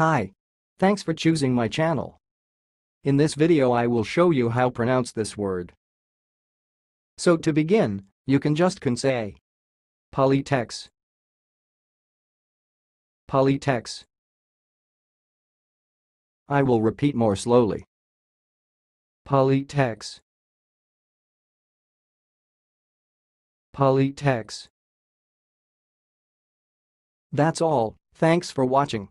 Hi. Thanks for choosing my channel. In this video I will show you how pronounce this word. So to begin, you can just can say Polytech's Polytech's I will repeat more slowly. Polytech's Polytech's That's all, thanks for watching.